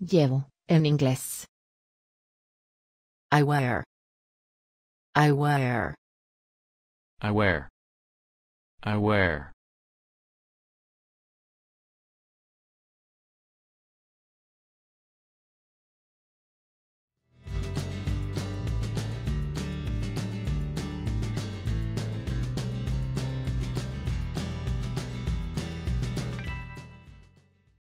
Llevo, en inglés. I wear. I wear. I wear. I wear.